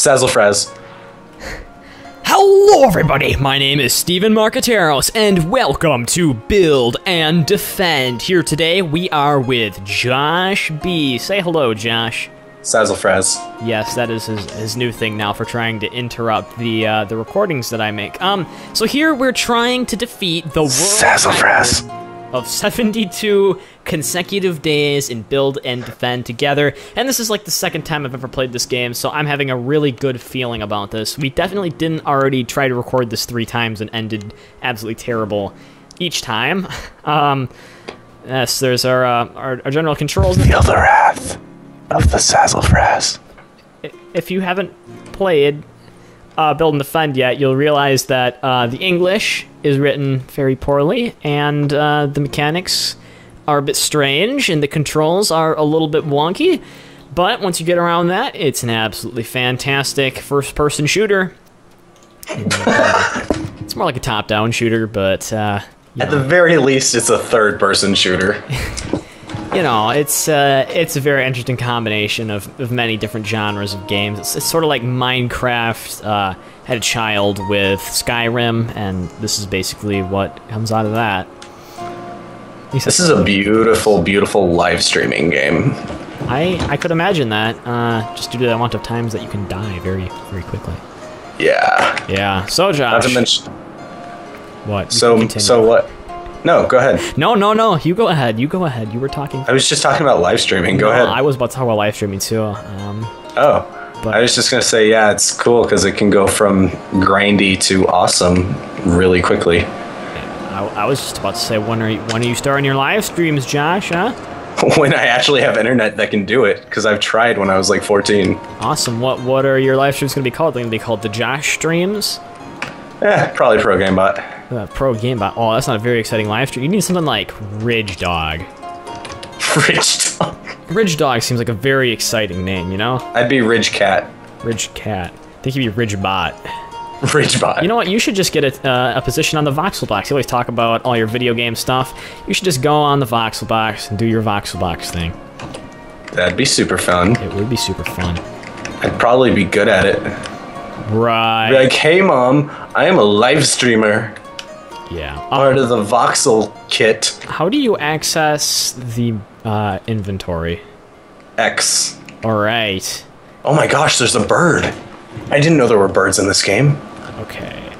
Sazzlefraz. Hello, everybody. My name is Steven Marcateros, and welcome to Build and Defend. Here today, we are with Josh B. Say hello, Josh. Sazzlefraz. Yes, that is his, his new thing now for trying to interrupt the uh, the recordings that I make. Um, so here we're trying to defeat the world Sazzlefraz. Of 72 consecutive days in build and defend together. And this is like the second time I've ever played this game, so I'm having a really good feeling about this. We definitely didn't already try to record this three times and ended absolutely terrible each time. Um, yes, there's our, uh, our, our general controls. Feel the wrath of the Sazzlefraz. if you haven't played uh, Build and Defend yet, you'll realize that uh, the English is written very poorly, and uh, the mechanics are a bit strange, and the controls are a little bit wonky. But once you get around that, it's an absolutely fantastic first-person shooter. it's more like a top-down shooter, but uh, At the very least, it's a third-person shooter. you know, it's uh, it's a very interesting combination of, of many different genres of games. It's, it's sort of like Minecraft uh, had a child with Skyrim, and this is basically what comes out of that. This is a beautiful, beautiful live streaming game. I I could imagine that, uh, just due to the amount of times that you can die very very quickly. Yeah. Yeah. So Not Josh, to mention. what? So, so what? No, go ahead. No, no, no. You go ahead. You go ahead. You were talking. I was just talking about live streaming. Go No, ahead. I was about to talk about live streaming too. Um, Oh, But- I was just gonna say, yeah, it's cool because it can go from grindy to awesome really quickly. I, I was just about to say, when are you, when are you starting your live streams, Josh? Huh? when I actually have internet that can do it, because I've tried when I was like 14. Awesome. What what are your live streams going to be called? They're going to be called the Josh streams. Yeah, probably pro game bot. Uh, pro game bot. Oh, that's not a very exciting live stream. You need something like Ridge Dog. Rich dog. Ridge Dog seems like a very exciting name. You know, I'd be Ridge Cat. Ridge Cat. I think you'd be Ridge Bot. Ridge bot. You know what? You should just get a, uh, a position on the Voxel Box. You always talk about all your video game stuff. You should just go on the Voxel Box and do your Voxel Box thing. That'd be super fun. It would be super fun. I'd probably be good at it. Right. Be like, hey mom, I am a live streamer. Yeah. Um, Part of the voxel kit. how do you access the uh, inventory? X. All right. Oh my gosh, there's a bird. I didn't know there were birds in this game. Okay.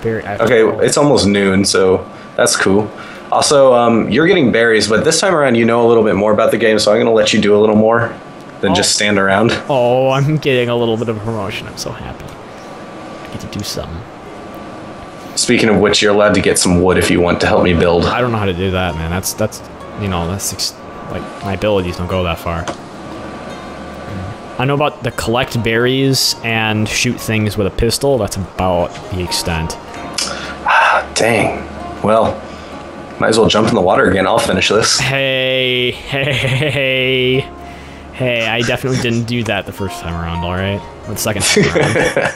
Very. Okay, it's almost noon, so that's cool. Also, um, you're getting berries, but this time around you know a little bit more about the game, so I'm gonna let you do a little more than Oh. just stand around. Oh, I'm getting a little bit of a promotion. I'm so happy. I get to do something. Speaking of which, you're allowed to get some wood if you want to help me build. I don't know how to do that, man. That's that's you know that's ex- like my abilities don't go that far. I know about the collect berries and shoot things with a pistol. That's about the extent. Ah, Dang. Well, might as well jump in the water again. I'll finish this. Hey, hey, hey, hey! I definitely didn't do that the first time around. All right, or the second time around.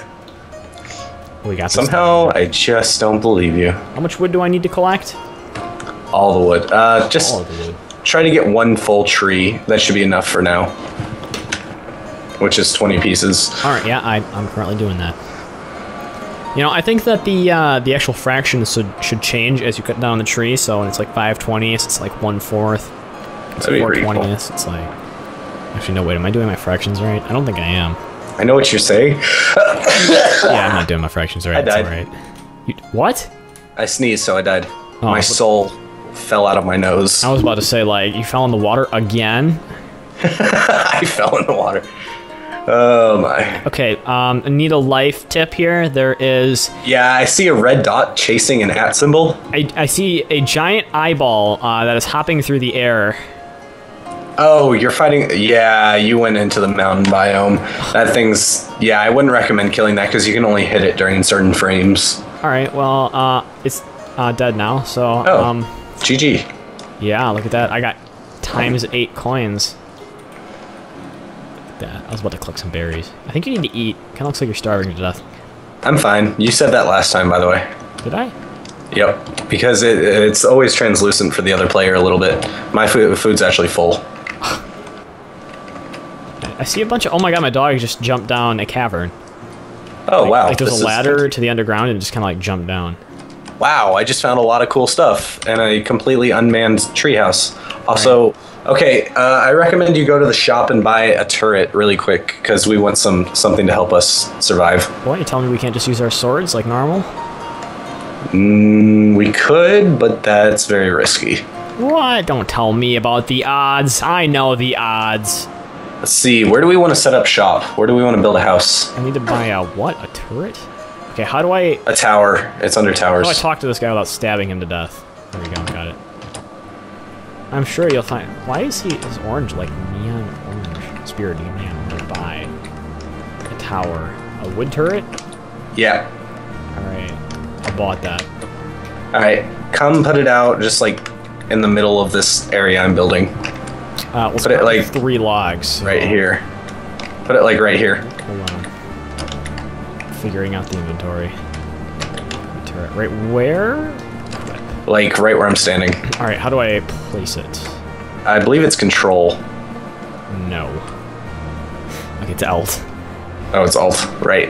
We got. Somehow, I just don't believe you. How much wood do I need to collect? All the wood. Uh, just All the wood. try to get one full tree. That should be enough for now. Which is 20 pieces. All right, yeah, I, I'm currently doing that. You know, I think that the uh, the actual fractions should should change as you cut down the tree. So when it's like five twentieths, it's like one fourth. It's That'd be four pretty cool. twentieths. It's like actually no wait, am I doing my fractions right? I don't think I am. I know what you're saying. Yeah, I'm not doing my fractions right. I It's died. all right. You, what? I sneezed, so I died. Oh, my soul fell out of my nose. I was about to say like you fell in the water again. I fell in the water. Oh my. Okay, um, I need a life tip here. There is Yeah, I see a red dot chasing an at symbol. I, I see a giant eyeball uh, that is hopping through the air. Oh, you're fighting. Yeah, you went into the mountain biome. That thing's. Yeah, I wouldn't recommend killing that because you can only hit it during certain frames. All right, well, uh, it's uh, dead now. So, Oh. um, GG. yeah, look at that. I got times eight coins. Look at that. I was about to collect some berries. I think you need to eat. Kind of looks like you're starving to death. I'm fine. You said that last time, by the way. Did I? Yep. Because it, it's always translucent for the other player a little bit. My food, food's actually full. I see a bunch of. Oh my god, my dog just jumped down a cavern. Oh Like, wow! Like there's this a ladder to the underground and just kind of like jumped down. Wow, I just found a lot of cool stuff and a completely unmanned treehouse. Also, okay, uh, I recommend you go to the shop and buy a turret really quick because we want some something to help us survive. What? You telling me we can't just use our swords like normal? Mm, we could, but that's very risky. What? Don't tell me about the odds. I know the odds. Let's see, where do we want to set up shop? Where do we want to build a house? I need to buy a what? A turret? Okay, how do I A tower. It's under how do I towers. talk to this guy without stabbing him to death? There we go, got it. I'm sure you'll find. Why is he is orange like neon orange? Spirit neon orange. Buy a tower, a wood turret. Yeah. All right, I bought that. All right, come put it out just like in the middle of this area I'm building, Uh, let's Put it, like, three logs. right here. Put it like right here. Hold on. Figuring out the inventory. Turret. Right where? Like right where I'm standing. All right, how do I place it? I believe it's control. No. Okay, it's Alt. Oh, it's alt. Right.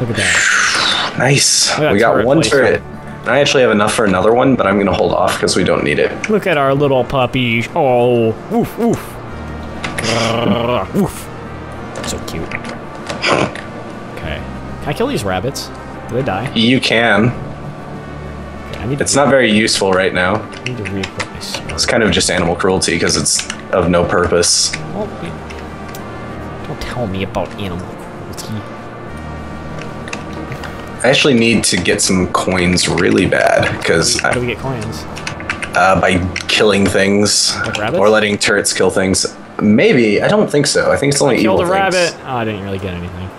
Look at that. Nice. Got we got turret one turret. I actually have enough for another one, but I'm gonna hold off because we don't need it. Look at our little puppy. Oh, woof, woof. Grrr, woof. So cute. Okay. Can I kill these rabbits? Do they die? You can. Okay, I need It's not very useful right now. I need to sword. It's kind of just animal cruelty because it's of no purpose. Wait. Don't tell me about animal cruelty. I actually need to get some coins really bad because How do we get coins? uh, by killing things Like or letting turrets kill things. Maybe I don't think so. I think it's only Killed evil a things. rabbit. Oh, I didn't really get anything.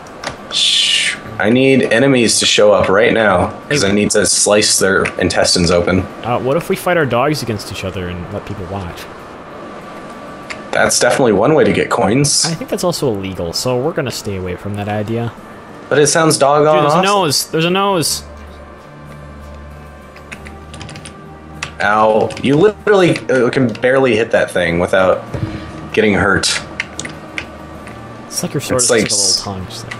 Shh. I need enemies to show up right now because I need to slice their intestines open. Uh, what if we fight our dogs against each other and let people watch? That's definitely one way to get coins, I think that's also illegal, so we're gonna stay away from that idea. But it sounds doggone Dude, there's a nose. There's a nose. Ow! You literally uh, can barely hit that thing without getting hurt. It's like your sword It's is like, like a little tongue. Just like,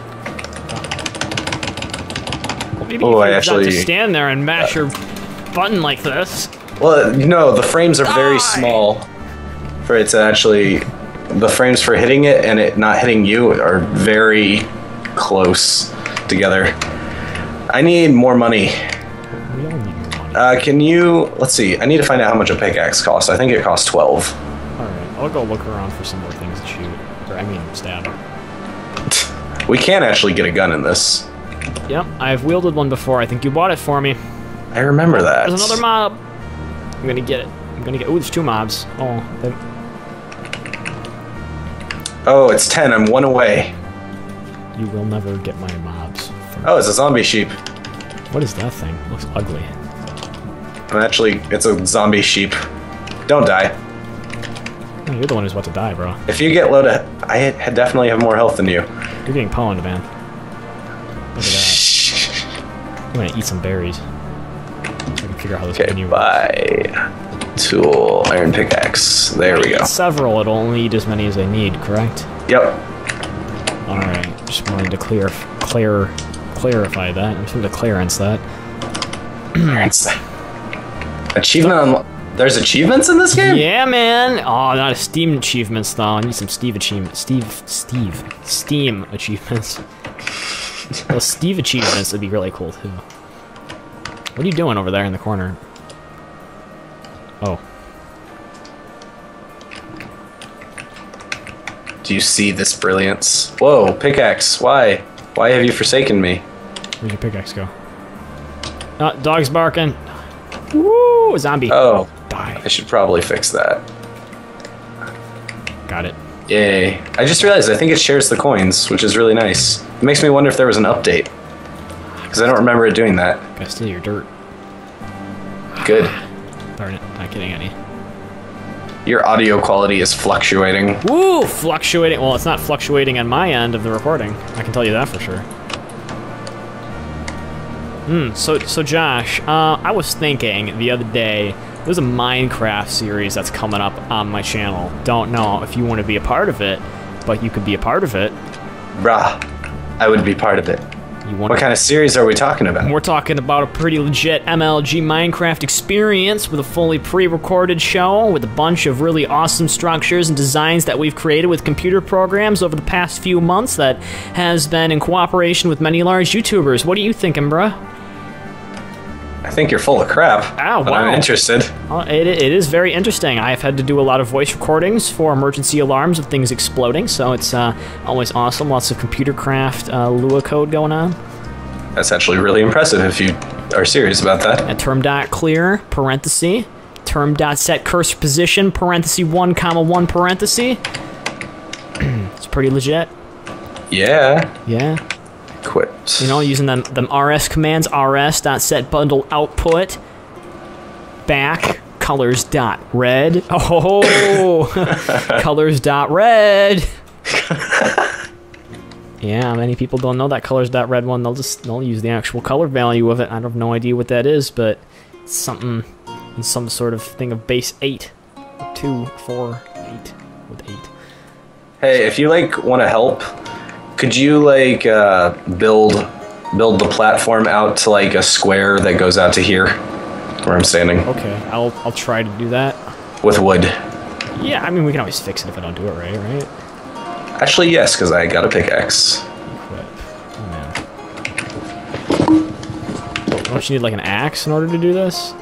well, maybe Oh, I actually- just stand there and mash your button like this. Well, no, the frames are very Die! small for it to actually. The frames for hitting it and it not hitting you are very close together. I need more money. We all need more money. Uh, can you? Let's see. I need to find out how much a pickaxe costs. I think it costs twelve. all right, I'll go look around for some more things to shoot. Or I mean, stab. We can actually get a gun in this. Yep, I've wielded one before. I think you bought it for me. I remember that. There's another mob. I'm gonna get it. I'm gonna get. Oh, there's two mobs. Oh, they- Oh, it's ten. I'm one away. You will never get my mobs. Oh, it's a zombie sheep. What is that thing? looks ugly. Actually, it's a zombie sheep. Don't die. Oh, you're the one who's about to die, bro. If you get low to, I definitely have more health than you. You're getting pwned, man. Look at that. I'm gonna eat some berries. So I can figure out how this Okay, menu bye. Tool, iron pickaxe. There we go. Several, it'll only eat as many as I need, correct? Yep. Alright, just wanted to clear, clear, clarify that. I'm gonna clearance that. Achievement on. There's achievements in this game. Yeah, man! Oh, not a Steam achievements, though. I need some Steve achievements. Steve, Steve, Steam achievements. well, Steve achievements would be really cool, too. What are you doing over there in the corner? Oh. Do you see this brilliance? Whoa, pickaxe. Why? Why have you forsaken me? Where'd your pickaxe go? Uh, dog's barking. Woo! Zombie. Oh, Die. I should probably fix that. Got it. Yay. I just realized I think it shares the coins, which is really nice. It makes me wonder if there was an update. Because I don't remember it doing that. Gotta steal your dirt. Good. Darn it. Not getting any. Your audio quality is fluctuating. Woo! Fluctuating. Well, it's not fluctuating on my end of the recording. I can tell you that for sure. Hmm. So, so Josh, uh, I was thinking the other day There's a Minecraft series that's coming up on my channel. Don't know if you want to be a part of it, but you could be a part of it. Bruh, I would be part of it. You want What kind of series are we talking about? We're talking about a pretty legit MLG Minecraft experience with a fully pre recorded show with a bunch of really awesome structures and designs that we've created with computer programs over the past few months that has been in cooperation with many large YouTubers. What are you thinking, bruh? I think you're full of crap. Oh, but wow. I'm interested. Uh, it, it is very interesting. I've had to do a lot of voice recordings for emergency alarms of things exploding, so it's uh, always awesome. Lots of computer craft uh, Lua code going on. That's actually really impressive if you are serious about that. At term dot clear parenthesis term dot set cursor position parenthesis one comma one parenthesis. it's pretty legit. Yeah. Yeah. Quit. You know, using them them RS commands, rs dot set bundle output back colors dot red. Oh, colors dot red. yeah, many people don't know that colors dot red one. They'll just they'll use the actual color value of it. I have no idea what that is, but it's something in some sort of thing of base eight, two, four, eight with eight. Hey, if you like want to help, could you like uh, build build the platform out to like a square that goes out to here, where I'm standing, Okay, I'll I'll try to do that. with wood? Yeah, I mean we can always fix it if I don't do it right, right? Actually, yes, because I got a pickaxe. Equip. Oh. Don't you need like an axe in order to do this?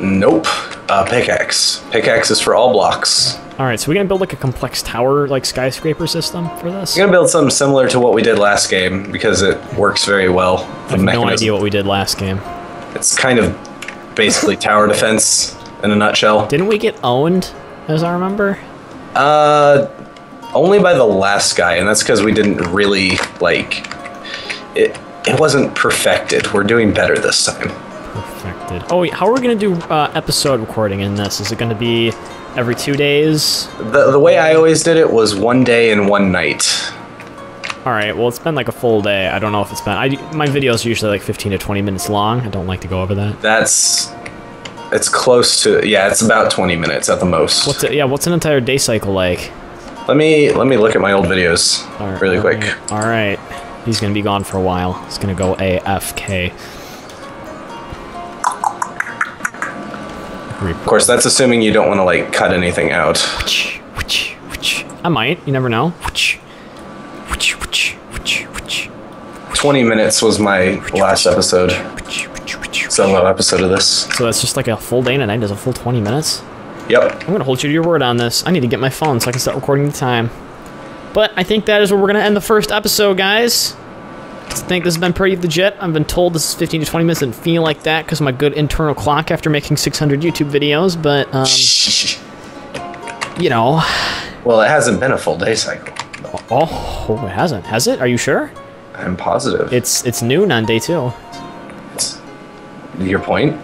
Nope. A pickaxe. Pickaxe is for all blocks. All right, so we're gonna build like a complex tower, like skyscraper system for this. I'm gonna build something similar to what we did last game because it works very well. I have no idea what we did last game. It's kind of basically tower defense in a nutshell. Didn't we get owned, as I remember? Uh, only by the last guy, and that's because we didn't really like it. It wasn't perfected. We're doing better this time. Perfected. Oh, wait, how are we gonna do uh, episode recording in this? Is it gonna be every two days? The the way I always did it was one day and one night. All right. Well, it's been like a full day. I don't know if it's been. I my videos are usually like 15 to 20 minutes long. I don't like to go over that. That's it's close to yeah. It's about twenty minutes at the most. What's it? Yeah. What's an entire day cycle like? Let me let me look at my old videos right, really quick. All right. He's gonna be gone for a while. He's gonna go AFK. Of course, that's assuming you don't want to like cut anything out. I might. You never know. Twenty minutes was my last episode, solo episode of this. So that's just like a full day and a night. is a full 20 minutes. Yep. I'm gonna hold you to your word on this. I need to get my phone so I can start recording the time. But I think that is where we're gonna end the first episode, guys. Think this has been pretty legit. I've been told this is 15 to 20 minutes and feel like that because my good internal clock after making 600 YouTube videos. But um, you know, Well, it hasn't been a full day cycle. oh, oh, it hasn't, has it? Are you sure? I'm positive. It's it's noon on day two. It's your point.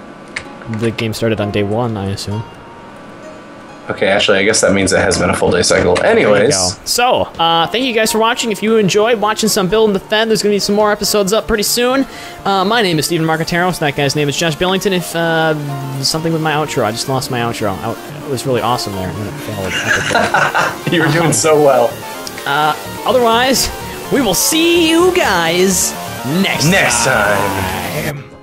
The game started on day one, I assume. Okay, actually, I guess that means it has been a full day cycle. Anyways. So, uh, thank you guys for watching. If you enjoyed watching some Build and Defend, there's going to be some more episodes up pretty soon. Uh, my name is Stephen Marcateros. That guy's name is Josh Billington. If uh, something with my outro, I just lost my outro. I- It was really awesome there. and then it you were doing so well. Otherwise, we will see you guys next Next time. time.